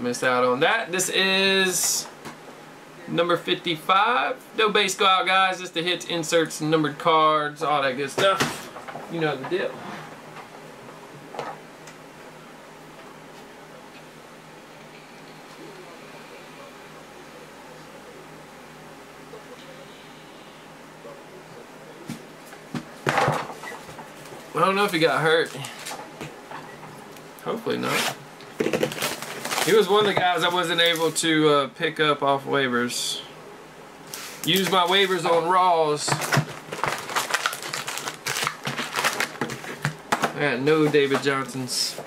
Miss out on that. This is number 55. No base go out, guys. Just the hits, inserts, numbered cards, all that good stuff. You know the deal. I don't know if he got hurt. Hopefully not. He was one of the guys I wasn't able to uh, pick up off waivers. Use my waivers on Raws. I got no David Johnsons.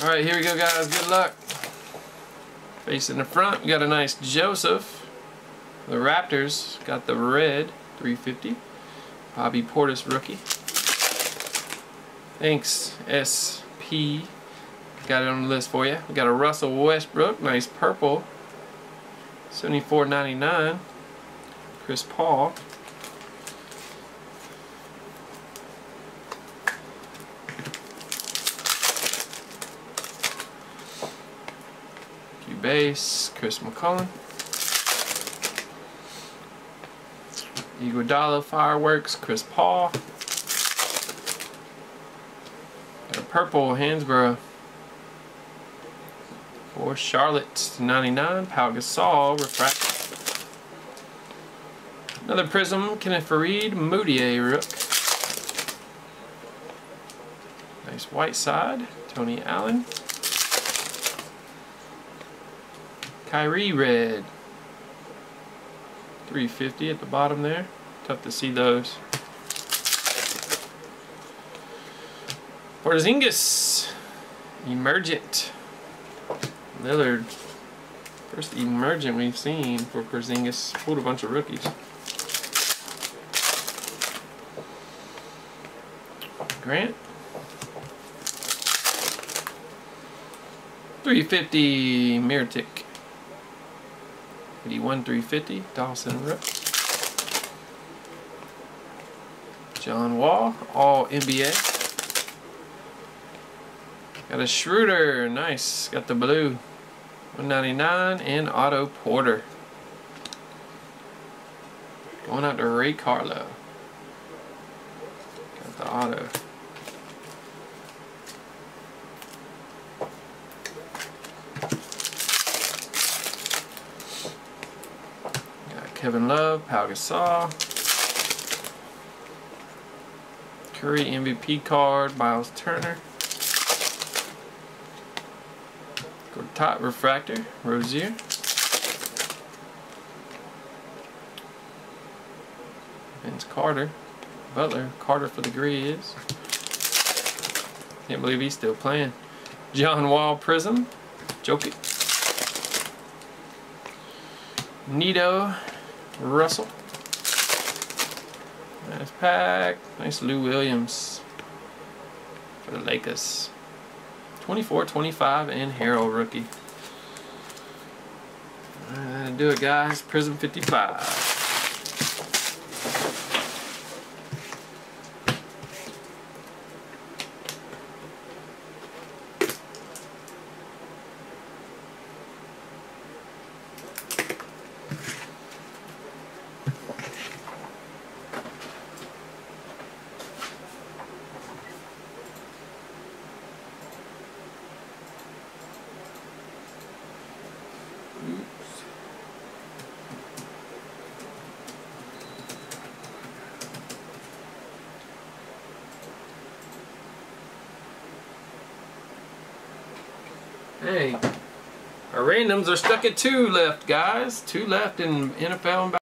Alright, here we go guys. Good luck. Facing the front, we got a nice Joseph. The Raptors got the red 350. Bobby Portis rookie. Thanks, SP. Got it on the list for you. We got a Russell Westbrook, nice purple. 74.99. Chris Paul. Base, Chris McCollum. Iguodala fireworks, Chris Paul. Got a purple Hansbrough for Charlotte 99. Pau Gasol refractor. Another Prizm, Kenneth Faried, Moutier Rook. Nice white side, Tony Allen. Kyrie Red. 350 at the bottom there. Tough to see those. Porzingis. Emergent. Lillard. First emergent we've seen for Porzingis. Pulled a bunch of rookies. Grant. 350 Mirotic. 81 350 Dawson Rook. John Wall, all NBA. Got a Schroeder, nice. Got the blue. 199 and Otto Porter. Going out to Ray Carlo. Got the auto. Got Kevin Love, Pau Gasol. Curry MVP card, Miles Turner. Go top refractor, Rozier. Vince Carter. Butler. Carter for the Grizz. Can't believe he's still playing. John Wall Prizm. Jokic. Nito Russell. Nice pack. Nice Lou Williams for the Lakers. 24, 25, and Harrell rookie. That'll do it, guys. Prizm 55. Hey, our randoms are stuck at two left, guys. Two left in NFL